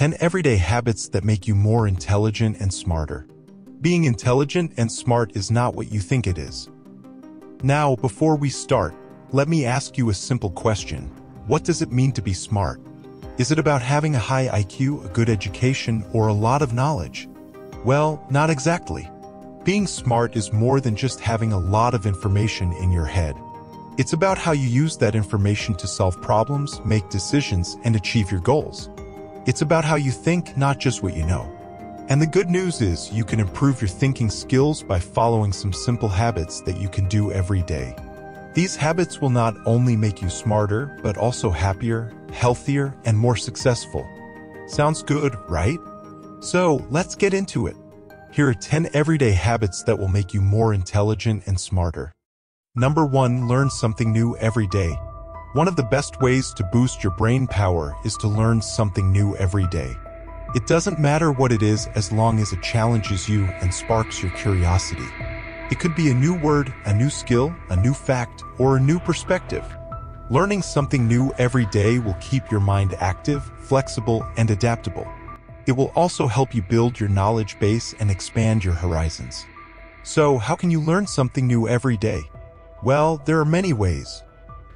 10 everyday habits that make you more intelligent and smarter. Being intelligent and smart is not what you think it is. Now, before we start, let me ask you a simple question. What does it mean to be smart? Is it about having a high IQ, a good education, or a lot of knowledge? Well, not exactly. Being smart is more than just having a lot of information in your head. It's about how you use that information to solve problems, make decisions, and achieve your goals. It's about how you think, not just what you know. And the good news is you can improve your thinking skills by following some simple habits that you can do every day. These habits will not only make you smarter, but also happier, healthier, and more successful. Sounds good, right? So let's get into it. Here are 10 everyday habits that will make you more intelligent and smarter. Number 1. Learn something new every day. One of the best ways to boost your brain power is to learn something new every day. It doesn't matter what it is as long as it challenges you and sparks your curiosity. It could be a new word, a new skill, a new fact, or a new perspective. Learning something new every day will keep your mind active, flexible, and adaptable. It will also help you build your knowledge base and expand your horizons. So, how can you learn something new every day? Well, there are many ways.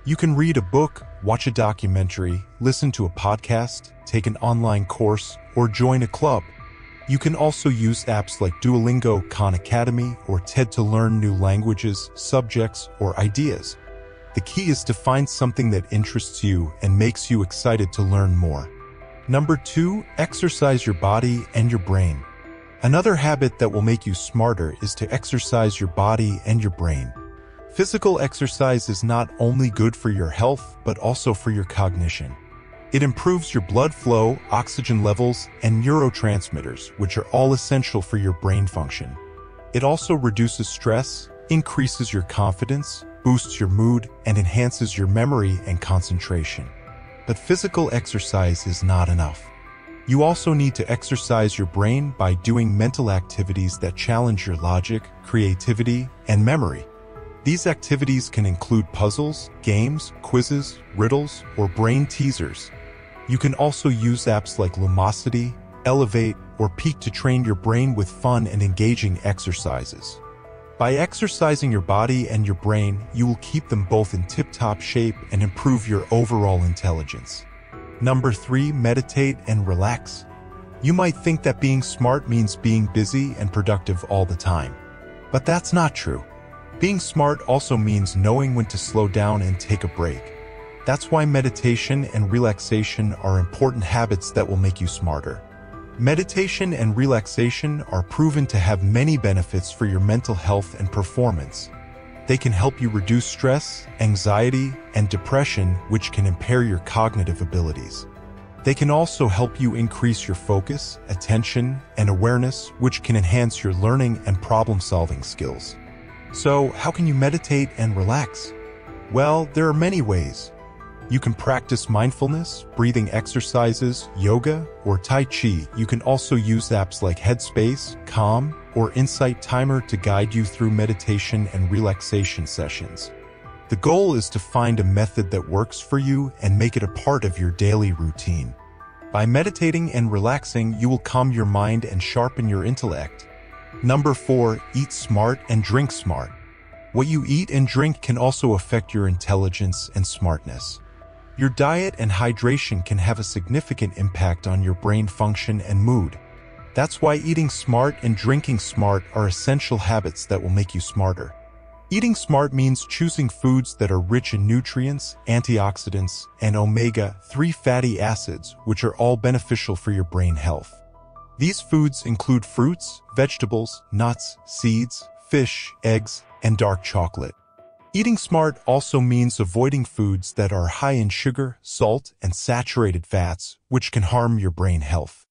You can read a book, watch a documentary, listen to a podcast, take an online course, or join a club. You can also use apps like Duolingo, Khan Academy, or TED to learn new languages, subjects, or ideas. The key is to find something that interests you and makes you excited to learn more. Number two, exercise your body and your brain. Another habit that will make you smarter is to exercise your body and your brain. Physical exercise is not only good for your health, but also for your cognition. It improves your blood flow, oxygen levels, and neurotransmitters, which are all essential for your brain function. It also reduces stress, increases your confidence, boosts your mood, and enhances your memory and concentration. But physical exercise is not enough. You also need to exercise your brain by doing mental activities that challenge your logic, creativity, and memory. These activities can include puzzles, games, quizzes, riddles, or brain teasers, you can also use apps like Lumosity, Elevate, or Peak to train your brain with fun and engaging exercises. By exercising your body and your brain, you will keep them both in tip-top shape and improve your overall intelligence. Number 3. Meditate and relax. You might think that being smart means being busy and productive all the time. But that's not true. Being smart also means knowing when to slow down and take a break. That's why meditation and relaxation are important habits that will make you smarter. Meditation and relaxation are proven to have many benefits for your mental health and performance. They can help you reduce stress, anxiety, and depression, which can impair your cognitive abilities. They can also help you increase your focus, attention, and awareness, which can enhance your learning and problem-solving skills. So, how can you meditate and relax? Well, there are many ways. You can practice mindfulness, breathing exercises, yoga, or Tai Chi. You can also use apps like Headspace, Calm, or Insight Timer to guide you through meditation and relaxation sessions. The goal is to find a method that works for you and make it a part of your daily routine. By meditating and relaxing, you will calm your mind and sharpen your intellect. Number 4. Eat smart and drink smart. What you eat and drink can also affect your intelligence and smartness. Your diet and hydration can have a significant impact on your brain function and mood. That's why eating smart and drinking smart are essential habits that will make you smarter. Eating smart means choosing foods that are rich in nutrients, antioxidants, and omega-3 fatty acids, which are all beneficial for your brain health. These foods include fruits, vegetables, nuts, seeds, fish, eggs, and dark chocolate. Eating smart also means avoiding foods that are high in sugar, salt, and saturated fats, which can harm your brain health.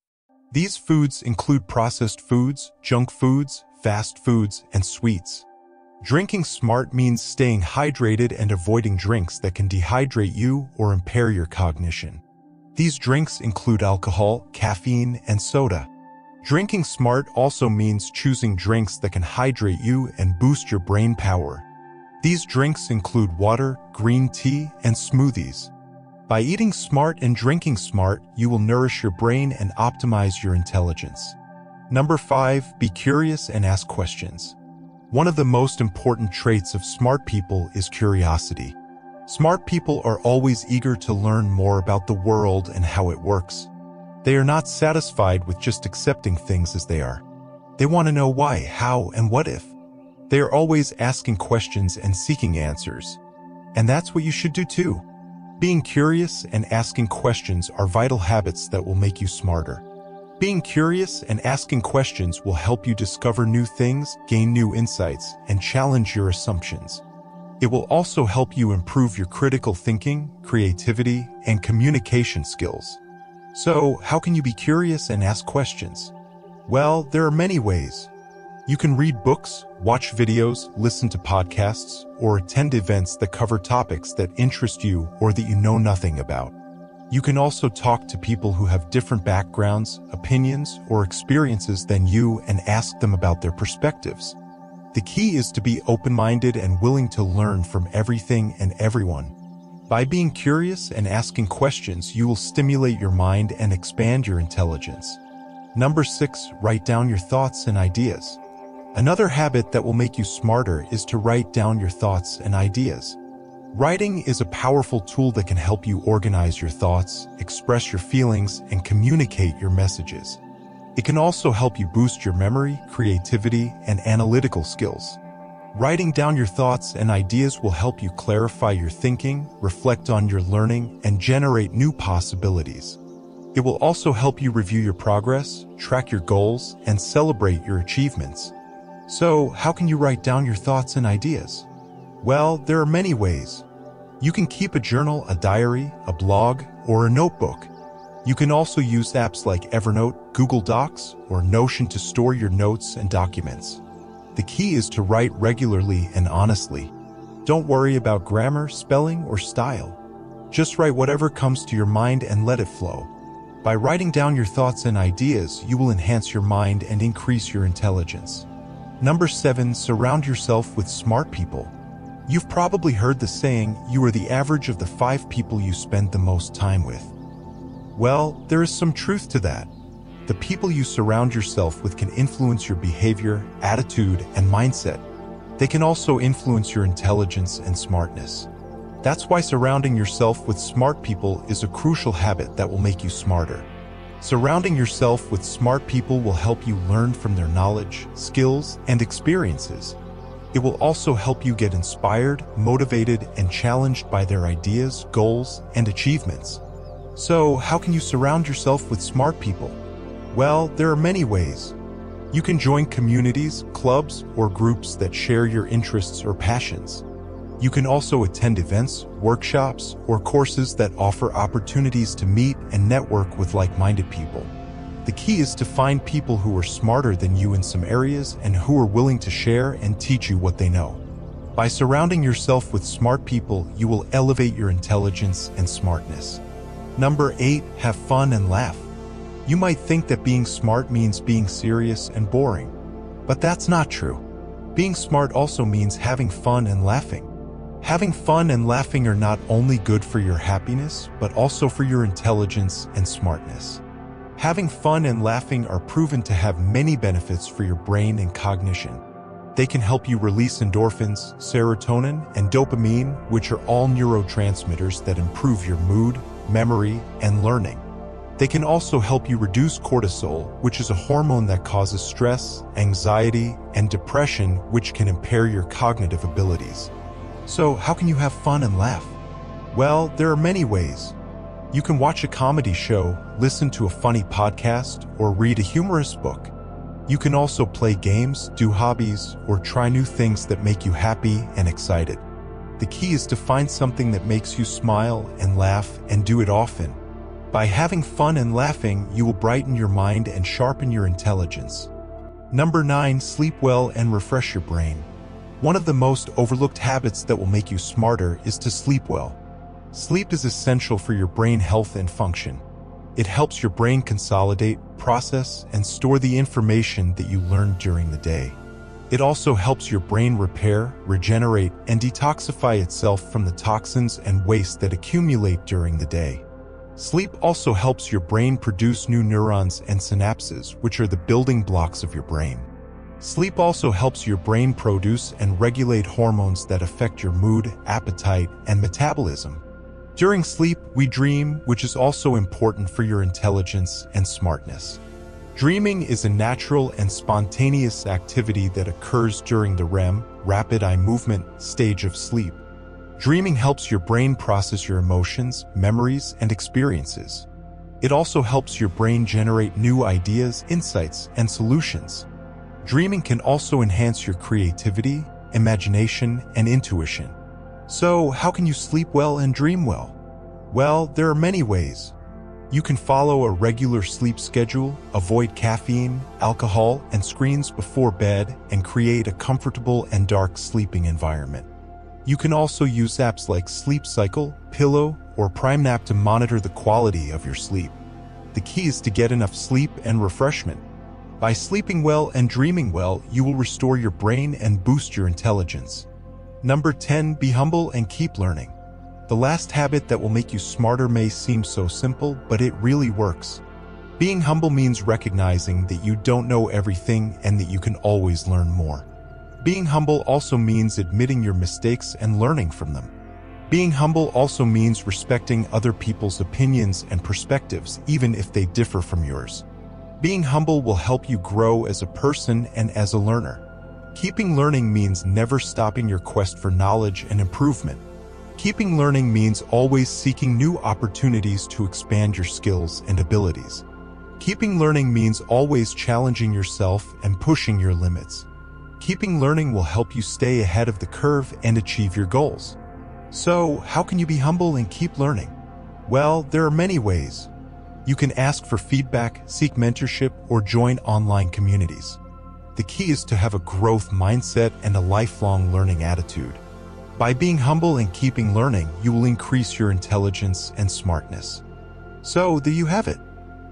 These foods include processed foods, junk foods, fast foods, and sweets. Drinking smart means staying hydrated and avoiding drinks that can dehydrate you or impair your cognition. These drinks include alcohol, caffeine, and soda. Drinking smart also means choosing drinks that can hydrate you and boost your brain power, these drinks include water, green tea, and smoothies. By eating smart and drinking smart, you will nourish your brain and optimize your intelligence. Number 5. Be curious and ask questions. One of the most important traits of smart people is curiosity. Smart people are always eager to learn more about the world and how it works. They are not satisfied with just accepting things as they are. They want to know why, how, and what if. They are always asking questions and seeking answers. And that's what you should do too. Being curious and asking questions are vital habits that will make you smarter. Being curious and asking questions will help you discover new things, gain new insights, and challenge your assumptions. It will also help you improve your critical thinking, creativity, and communication skills. So, how can you be curious and ask questions? Well, there are many ways. You can read books, watch videos, listen to podcasts, or attend events that cover topics that interest you or that you know nothing about. You can also talk to people who have different backgrounds, opinions, or experiences than you and ask them about their perspectives. The key is to be open-minded and willing to learn from everything and everyone. By being curious and asking questions, you will stimulate your mind and expand your intelligence. Number 6. Write down your thoughts and ideas. Another habit that will make you smarter is to write down your thoughts and ideas. Writing is a powerful tool that can help you organize your thoughts, express your feelings, and communicate your messages. It can also help you boost your memory, creativity, and analytical skills. Writing down your thoughts and ideas will help you clarify your thinking, reflect on your learning, and generate new possibilities. It will also help you review your progress, track your goals, and celebrate your achievements. So, how can you write down your thoughts and ideas? Well, there are many ways. You can keep a journal, a diary, a blog, or a notebook. You can also use apps like Evernote, Google Docs, or Notion to store your notes and documents. The key is to write regularly and honestly. Don't worry about grammar, spelling, or style. Just write whatever comes to your mind and let it flow. By writing down your thoughts and ideas, you will enhance your mind and increase your intelligence. Number 7. Surround yourself with smart people. You've probably heard the saying, you are the average of the five people you spend the most time with. Well, there is some truth to that. The people you surround yourself with can influence your behavior, attitude, and mindset. They can also influence your intelligence and smartness. That's why surrounding yourself with smart people is a crucial habit that will make you smarter. Surrounding yourself with smart people will help you learn from their knowledge, skills, and experiences. It will also help you get inspired, motivated, and challenged by their ideas, goals, and achievements. So, how can you surround yourself with smart people? Well, there are many ways. You can join communities, clubs, or groups that share your interests or passions. You can also attend events, workshops, or courses that offer opportunities to meet and network with like-minded people. The key is to find people who are smarter than you in some areas and who are willing to share and teach you what they know. By surrounding yourself with smart people, you will elevate your intelligence and smartness. Number 8. Have fun and laugh. You might think that being smart means being serious and boring, but that's not true. Being smart also means having fun and laughing. Having fun and laughing are not only good for your happiness, but also for your intelligence and smartness. Having fun and laughing are proven to have many benefits for your brain and cognition. They can help you release endorphins, serotonin, and dopamine, which are all neurotransmitters that improve your mood, memory, and learning. They can also help you reduce cortisol, which is a hormone that causes stress, anxiety, and depression, which can impair your cognitive abilities. So how can you have fun and laugh? Well, there are many ways. You can watch a comedy show, listen to a funny podcast, or read a humorous book. You can also play games, do hobbies, or try new things that make you happy and excited. The key is to find something that makes you smile and laugh and do it often. By having fun and laughing, you will brighten your mind and sharpen your intelligence. Number 9. Sleep well and refresh your brain. One of the most overlooked habits that will make you smarter is to sleep well. Sleep is essential for your brain health and function. It helps your brain consolidate, process, and store the information that you learned during the day. It also helps your brain repair, regenerate, and detoxify itself from the toxins and waste that accumulate during the day. Sleep also helps your brain produce new neurons and synapses, which are the building blocks of your brain. Sleep also helps your brain produce and regulate hormones that affect your mood, appetite, and metabolism. During sleep, we dream, which is also important for your intelligence and smartness. Dreaming is a natural and spontaneous activity that occurs during the REM, rapid eye movement, stage of sleep. Dreaming helps your brain process your emotions, memories, and experiences. It also helps your brain generate new ideas, insights, and solutions. Dreaming can also enhance your creativity, imagination, and intuition. So, how can you sleep well and dream well? Well, there are many ways. You can follow a regular sleep schedule, avoid caffeine, alcohol, and screens before bed, and create a comfortable and dark sleeping environment. You can also use apps like Sleep Cycle, Pillow, or PrimeNap to monitor the quality of your sleep. The key is to get enough sleep and refreshment. By sleeping well and dreaming well, you will restore your brain and boost your intelligence. Number 10. Be humble and keep learning. The last habit that will make you smarter may seem so simple, but it really works. Being humble means recognizing that you don't know everything and that you can always learn more. Being humble also means admitting your mistakes and learning from them. Being humble also means respecting other people's opinions and perspectives, even if they differ from yours. Being humble will help you grow as a person and as a learner. Keeping learning means never stopping your quest for knowledge and improvement. Keeping learning means always seeking new opportunities to expand your skills and abilities. Keeping learning means always challenging yourself and pushing your limits. Keeping learning will help you stay ahead of the curve and achieve your goals. So, how can you be humble and keep learning? Well, there are many ways. You can ask for feedback, seek mentorship, or join online communities. The key is to have a growth mindset and a lifelong learning attitude. By being humble and keeping learning, you will increase your intelligence and smartness. So, there you have it.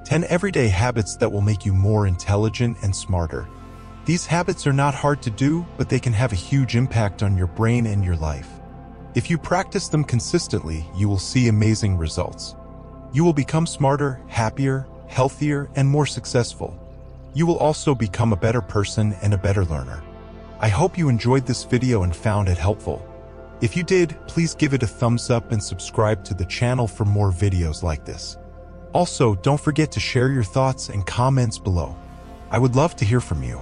10 everyday habits that will make you more intelligent and smarter. These habits are not hard to do, but they can have a huge impact on your brain and your life. If you practice them consistently, you will see amazing results. You will become smarter, happier, healthier, and more successful. You will also become a better person and a better learner. I hope you enjoyed this video and found it helpful. If you did, please give it a thumbs up and subscribe to the channel for more videos like this. Also, don't forget to share your thoughts and comments below. I would love to hear from you.